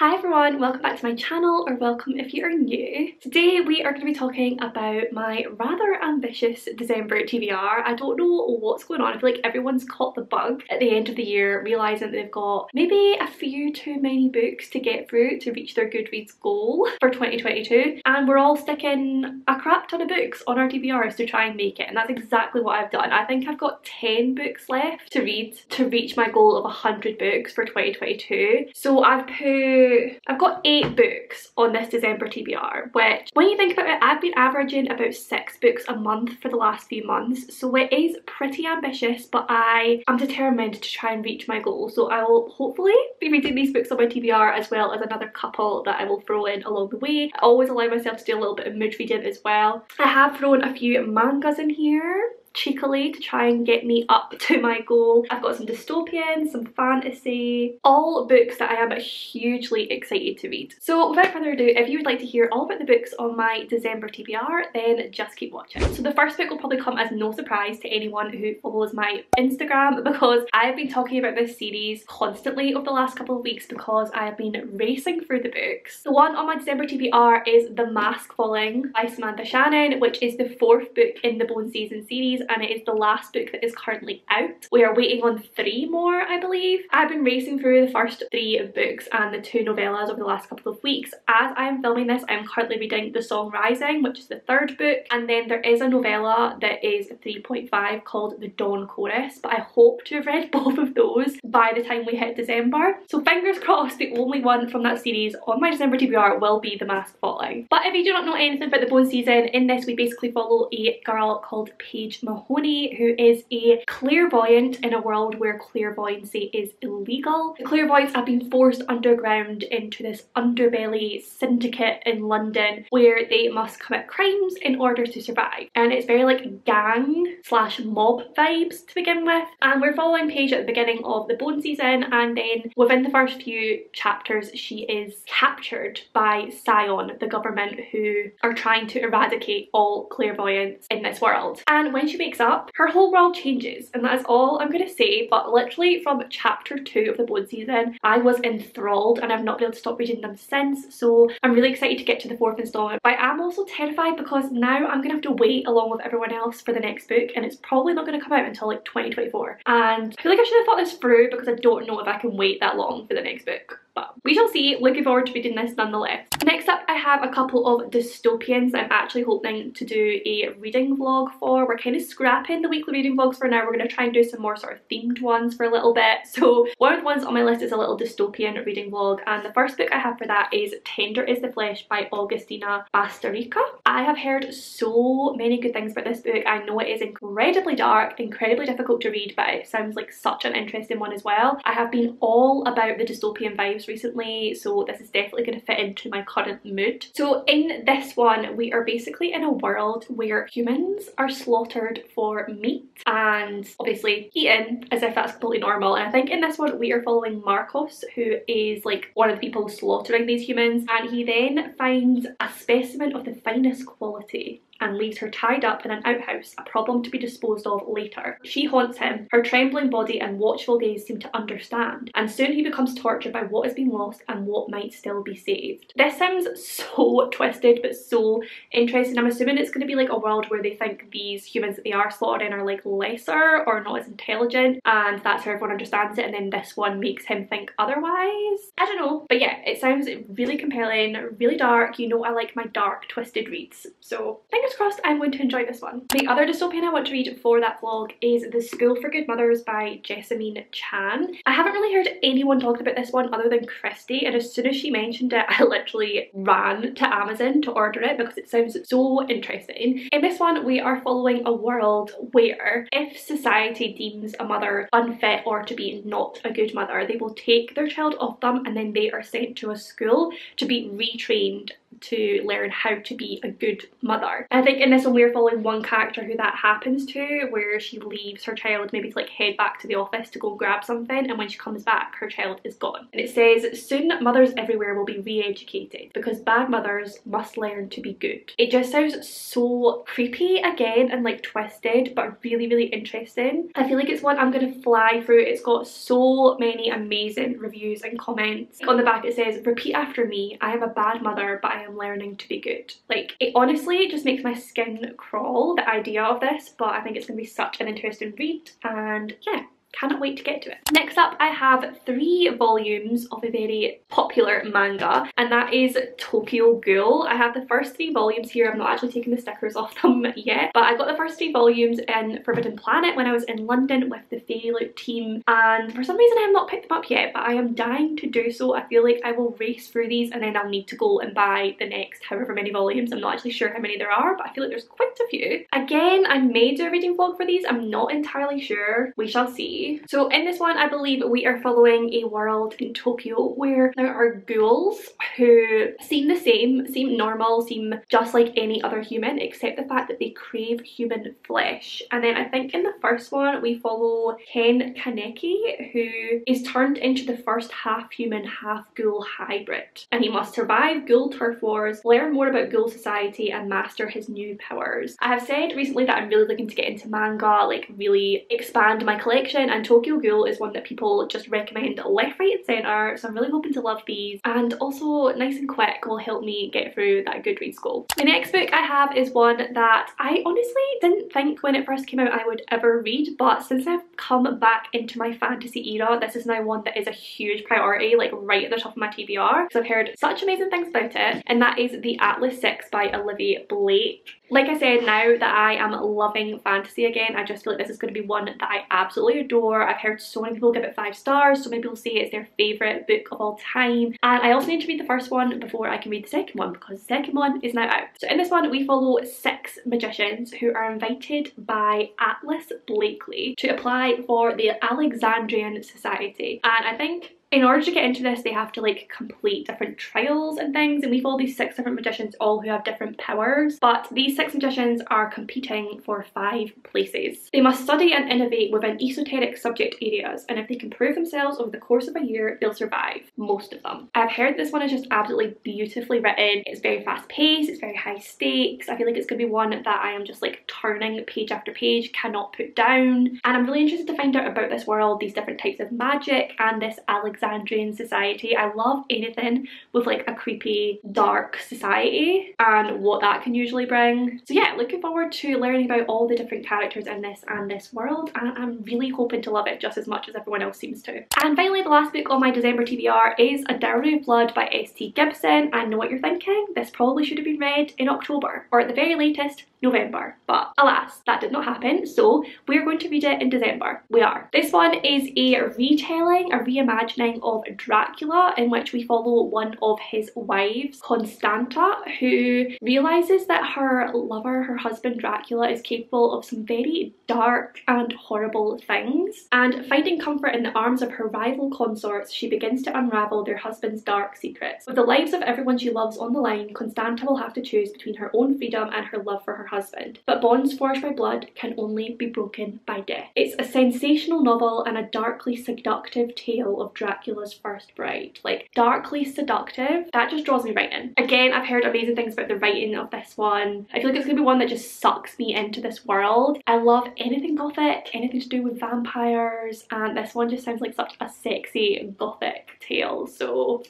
Hi everyone, welcome back to my channel or welcome if you are new. Today we are going to be talking about my rather ambitious December TBR. I don't know what's going on, I feel like everyone's caught the bug at the end of the year realising that they've got maybe a few too many books to get through to reach their Goodreads goal for 2022 and we're all sticking a crap ton of books on our TBRs to try and make it and that's exactly what I've done. I think I've got 10 books left to read to reach my goal of 100 books for 2022. So I've put I've got eight books on this December TBR, which when you think about it, I've been averaging about six books a month for the last few months. So it is pretty ambitious, but I am determined to try and reach my goal. So I will hopefully be reading these books on my TBR as well as another couple that I will throw in along the way. I always allow myself to do a little bit of mood reading as well. I have thrown a few mangas in here cheekily to try and get me up to my goal. I've got some dystopian, some fantasy, all books that I am hugely excited to read. So without further ado, if you would like to hear all about the books on my December TBR, then just keep watching. So the first book will probably come as no surprise to anyone who follows my Instagram because I've been talking about this series constantly over the last couple of weeks because I have been racing through the books. The one on my December TBR is The Mask Falling by Samantha Shannon, which is the fourth book in the Bone Season series series and it is the last book that is currently out. We are waiting on three more I believe. I've been racing through the first three books and the two novellas over the last couple of weeks. As I am filming this I am currently reading The Song Rising which is the third book and then there is a novella that is 3.5 called The Dawn Chorus but I hope to have read both of those by the time we hit December. So fingers crossed the only one from that series on my December TBR will be The Mask Falling. But if you do not know anything about the Bone season, in this we basically follow a girl called Paige Mahoney, who is a clairvoyant in a world where clairvoyancy is illegal. The clairvoyants have been forced underground into this underbelly syndicate in London where they must commit crimes in order to survive. And it's very like gang slash mob vibes to begin with. And we're following Paige at the beginning of the Bone season and then within the first few chapters she is captured by Scion, the government who are trying to eradicate all clairvoyance in this world. And when she wakes up, her whole world changes and that is all I'm going to say but literally from chapter 2 of the Bone season I was enthralled and I've not been able to stop reading them since so I'm really excited to get to the fourth installment. But I'm also terrified because now I'm going to have to wait along with everyone else for the next book and it's probably not going to come out until like 2024 and I feel like I should have thought this through because I don't know if I can wait that long for the next book but we shall see. Looking forward to reading this nonetheless. Next up I have a couple of dystopians I'm actually hoping to do a reading vlog for. We're kind of scrapping the weekly reading vlogs for now. We're going to try and do some more sort of themed ones for a little bit. So one of the ones on my list is a little dystopian reading vlog and the first book I have for that is Tender is the Flesh by Augustina Bazterrica. I have heard so many good things about this book. I know it is incredibly dark, incredibly difficult to read but it sounds like such an interesting one as well. I have been all about the dystopian vibes recently so this is definitely going to fit into my current mood. So in this one we are basically in a world where humans are slaughtered for meat and obviously eaten as if that's completely normal and I think in this one we are following Marcos who is like one of the people slaughtering these humans and he then finds a specimen of the finest quality and leaves her tied up in an outhouse, a problem to be disposed of later. She haunts him, her trembling body and watchful gaze seem to understand, and soon he becomes tortured by what has been lost and what might still be saved. This sounds so twisted but so interesting. I'm assuming it's going to be like a world where they think these humans that they are slaughtering are like lesser or not as intelligent and that's how everyone understands it and then this one makes him think otherwise. I don't know but yeah it sounds really compelling, really dark. You know I like my dark twisted reads so fingers fingers crossed I'm going to enjoy this one. The other dystopian I want to read for that vlog is The School for Good Mothers by Jessamine Chan. I haven't really heard anyone talk about this one other than Christy and as soon as she mentioned it I literally ran to Amazon to order it because it sounds so interesting. In this one we are following a world where if society deems a mother unfit or to be not a good mother they will take their child off them and then they are sent to a school to be retrained to learn how to be a good mother. I think in this one we're following one character who that happens to where she leaves her child maybe to like head back to the office to go grab something and when she comes back her child is gone. And it says soon mothers everywhere will be re-educated because bad mothers must learn to be good. It just sounds so creepy again and like twisted but really really interesting. I feel like it's one I'm going to fly through. It's got so many amazing reviews and comments. On the back it says repeat after me I am a bad mother but I am learning to be good. Like it honestly just makes my skin crawl the idea of this but I think it's going to be such an interesting read and yeah Cannot wait to get to it. Next up, I have three volumes of a very popular manga, and that is Tokyo Ghoul. I have the first three volumes here. I'm not actually taking the stickers off them yet, but I got the first three volumes in Forbidden Planet when I was in London with the Fairyloot team, and for some reason I have not picked them up yet, but I am dying to do so. I feel like I will race through these and then I'll need to go and buy the next however many volumes. I'm not actually sure how many there are, but I feel like there's quite a few. Again, I may do a reading vlog for these. I'm not entirely sure. We shall see. So in this one, I believe we are following a world in Tokyo where there are ghouls who seem the same, seem normal, seem just like any other human, except the fact that they crave human flesh. And then I think in the first one, we follow Ken Kaneki, who is turned into the first half human, half ghoul hybrid. And he must survive ghoul turf wars, learn more about ghoul society, and master his new powers. I have said recently that I'm really looking to get into manga, like really expand my collection and Tokyo Ghoul is one that people just recommend left, right and centre so I'm really hoping to love these and also nice and quick will help me get through that Goodreads goal. The next book I have is one that I honestly didn't think when it first came out I would ever read but since I've come back into my fantasy era this is now one that is a huge priority like right at the top of my TBR because I've heard such amazing things about it and that is The Atlas 6 by Olivia Blake. Like I said now that I am loving fantasy again I just feel like this is going to be one that I absolutely adore I've heard so many people give it five stars, so many people say it's their favourite book of all time. And I also need to read the first one before I can read the second one because the second one is now out. So in this one we follow six magicians who are invited by Atlas Blakely to apply for the Alexandrian Society. And I think in order to get into this they have to like complete different trials and things and we follow these six different magicians all who have different powers but these six magicians are competing for five places. They must study and innovate within esoteric subject areas and if they can prove themselves over the course of a year they'll survive, most of them. I've heard this one is just absolutely beautifully written, it's very fast paced, it's very high stakes, I feel like it's going to be one that I am just like turning page after page, cannot put down and I'm really interested to find out about this world, these different types of magic and this Alexander Alexandrian society. I love anything with like a creepy, dark society and what that can usually bring. So yeah, looking forward to learning about all the different characters in this and this world and I'm really hoping to love it just as much as everyone else seems to. And finally, the last book on my December TBR is A Dowry of Blood by S.T. Gibson. I know what you're thinking, this probably should have been read in October or at the very latest November. But alas, that did not happen. So we're going to read it in December. We are. This one is a retelling, a reimagining of Dracula in which we follow one of his wives, Constanta, who realises that her lover, her husband Dracula, is capable of some very dark and horrible things. And finding comfort in the arms of her rival consorts, she begins to unravel their husband's dark secrets. With the lives of everyone she loves on the line, Constanta will have to choose between her own freedom and her love for her husband, but bonds forged by blood can only be broken by death. It's a sensational novel and a darkly seductive tale of Dracula's first bride. Like, darkly seductive, that just draws me right in. Again, I've heard amazing things about the writing of this one. I feel like it's gonna be one that just sucks me into this world. I love anything gothic, anything to do with vampires, and this one just sounds like such a sexy gothic tale. So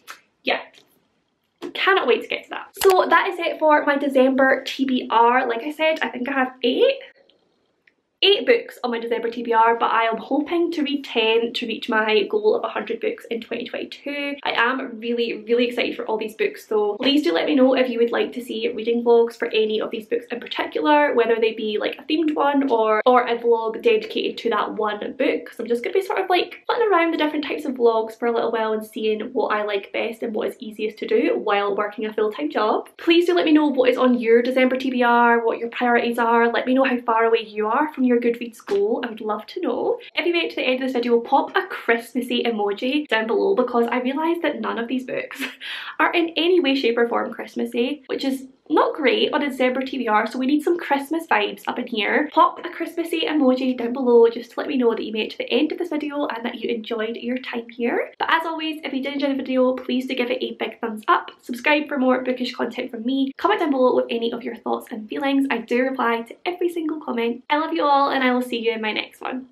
yeah, cannot wait to get to that. So that is it for my December TBR. Like I said, I think I have eight eight books on my December TBR, but I am hoping to read 10 to reach my goal of 100 books in 2022. I am really, really excited for all these books so Please do let me know if you would like to see reading vlogs for any of these books in particular, whether they be like a themed one or, or a vlog dedicated to that one book. Because I'm just going to be sort of like flitting around the different types of vlogs for a little while and seeing what I like best and what is easiest to do while working a full-time job. Please do let me know what is on your December TBR, what your priorities are. Let me know how far away you are from your Goodreads goal? I would love to know. If you made it to the end of this video, pop a Christmassy emoji down below because I realised that none of these books are in any way, shape or form Christmassy, which is not great on a December TBR, so we need some Christmas vibes up in here. Pop a Christmassy emoji down below just to let me know that you made it to the end of this video and that you enjoyed your time here. But as always, if you did enjoy the video, please do give it a big thumbs up, subscribe for more bookish content from me, comment down below with any of your thoughts and feelings. I do reply to every single comment. I love you all and I will see you in my next one.